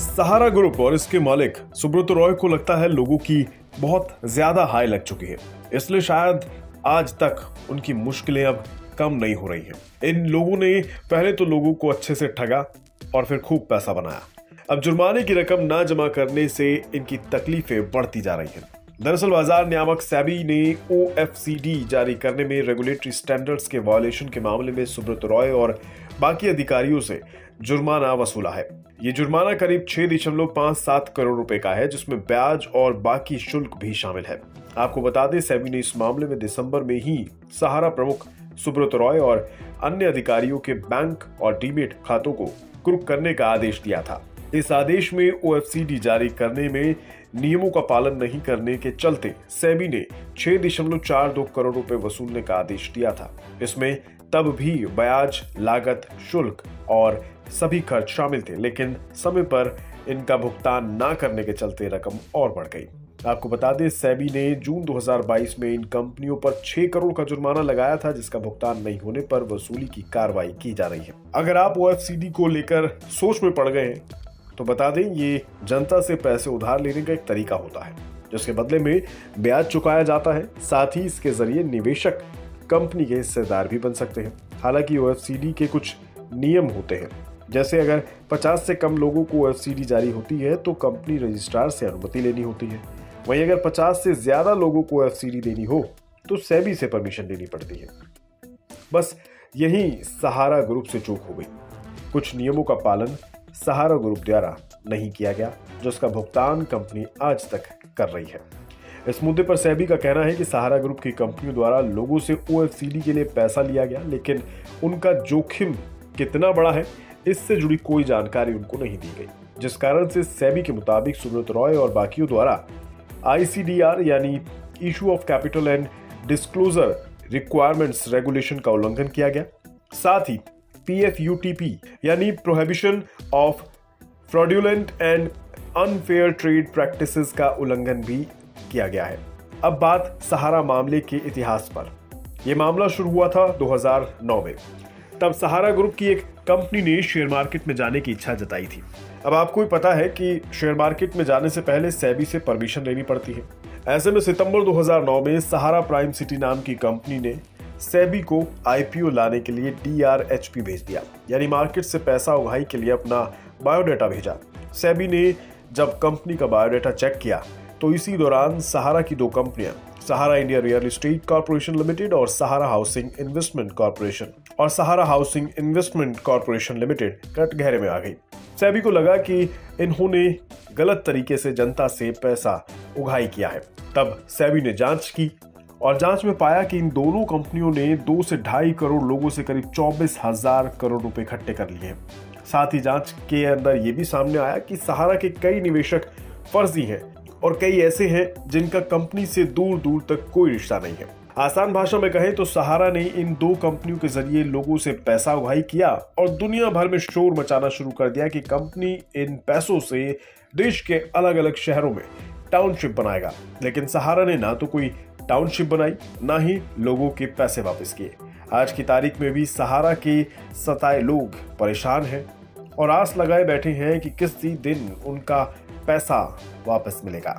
सहारा group और इसके मालिक सुब्रत रॉय को लगता है लोगों की बहुत ज़्यादा हाई लग चुकी है। इसलिए शायद आज तक उनकी मुश्किलें अब कम नहीं हो रही हैं। इन लोगों ने पहले तो लोगों को अच्छे से ठगा और फिर खूब पैसा बनाया। अब जुर्माने की रकम ना जमा करने से इनकी तकलीफें बढ़ती जा रही हैं। दरअसल बाज़ार नियामक सैबी ने ओएफसीडी जारी करने में रेगुलेटरी स्टैंडर्ड्स के वायोलेशन के मामले में सुब्रत रॉय और बाकी अधिकारियों से जुर्माना वसूला है। ये जुर्माना करीब छह दशमलव पाँच सात करोड़ रुपए का है, जिसमें ब्याज और बाकी शुल्क भी शामिल है। आपको बता दें सेबी ने इस मामले में दिसंबर में ही सहारा प्रमुख सुब्रत रॉय और अन्य अधिकारियों के बैंक और डीमेट खातों को क्रुक करने का आदेश दिया था। इस आदेश में ओ जारी करने में नियमों का पालन नहीं करने के चलते सेबी ने छह दशमलव चार दो करोड़ रुपए वसूलने का आदेश दिया था। इसमें तब भी ब्याज, लागत, शुल्क और सभी खर्च शामिल थे, लेकिन समय पर इनका भुगतान न करने के चलते रकम और बढ़ गई। आपको बता दें, सेबी ने जून 2022 में इन कंपनियों पर 6 करोड़ का जुर्माना लगाया था, जिसका भुगतान नहीं होने पर वसूली की कार्रवाई की जा रही है। अगर आप ओएफसीडी को लेकर सोच में पड़ गए हैं तो बता दें, ये जनता से पैसे उधार लेने का एक तरीका होता है, जिसके बदले में ब्याज चुकाया जाता है। साथ ही इसके ज़रिए निवेशक कंपनी के हिस्सेदार भी बन सकते हैं। हालाँकि ओ के कुछ नियम होते हैं। जैसे अगर 50 से कम लोगों को एफ़ जारी होती है तो कंपनी रजिस्ट्रार से अनुमति लेनी होती है। वहीं अगर 50 से ज़्यादा लोगों को एफसीडी देनी हो तो सेबी से परमिशन लेनी पड़ती है। बस यही सहारा ग्रुप से चूक हो गई। कुछ नियमों का पालन सहारा ग्रुप द्वारा नहीं किया गया जिसका भुगतान कंपनी आज तक कर रही है। इस मुद्दे पर सेबी का कहना है कि सहारा ग्रुप की कंपनियों द्वारा लोगों से ओ के लिए पैसा लिया गया, लेकिन उनका जोखिम कितना बड़ा है, इससे जुड़ी कोई जानकारी उनको नहीं दी गई। जिस कारण से सेबी के मुताबिक सुब्रत रॉय और बाकियों द्वारा आईसीडीआर यानी issue of capital and disclosure requirements regulation का उल्लंघन किया गया। साथ ही पीएफयूटीपी यानी prohibition of fraudulent and unfair trade practices का उल्लंघन भी किया गया है। अब बात सहारा मामले के इतिहास पर। यह मामला शुरू हुआ था 2009 में। तब सहारा ग्रुप की एक कंपनी ने शेयर मार्केट में जाने की इच्छा जताई थी। अब आपको भी पता है कि शेयर मार्केट में जाने से पहले सेबी से परमिशन लेनी पड़ती है। ऐसे में सितंबर 2009 में सहारा प्राइम सिटी नाम की कंपनी ने सेबी को आईपीओ लाने के लिए डीआरएचपी भेज दिया। यानी मार्केट से पैसा उगाही के लिए अपना बायोडाटा भेजा। सेबी ने जब कंपनी का बायोडाटा चेक किया तो इसी दौरान सहारा की दो कंपनियाँ, Sahara India Real Estate Corporation Limited और सहारा हाउसिंग इन्वेस्टमेंट कॉर्पोरेशन और Sahara Housing Investment Corporation Limited cut गहरे में आ गई। सेबी को लगा कि इन्होंने गलत तरीके से जनता से पैसा उगाही किया है। तब सेबी ने जाँच की और जाँच में पाया कि इन दोनों कंपनियों ने दो से ढाई करोड़ लोगों से करीब चौबीस हज़ार करोड़ रुपए इकट्ठे कर लिए। साथ ही जाँच के अंदर यह भी सामने आया कि सहारा के कई निवेशक फर्जी हैं और कई ऐसे हैं जिनका कंपनी से दूर दूर तक कोई रिश्ता नहीं है। आसान भाषा में कहें तो सहारा ने इन दो कंपनियों के ज़रिए लोगों से पैसा उगाही किया और दुनिया भर में शोर मचाना शुरू कर दिया कि कंपनी इन पैसों से देश के अलग अलग शहरों में टाउनशिप बनाएगा। लेकिन सहारा ने ना तो कोई टाउनशिप बनाई, ना ही लोगों के पैसे वापस किए। आज की तारीख में भी सहारा के सताए लोग परेशान हैं और आस लगाए बैठे हैं कि किसी दिन उनका पैसा वापस मिलेगा।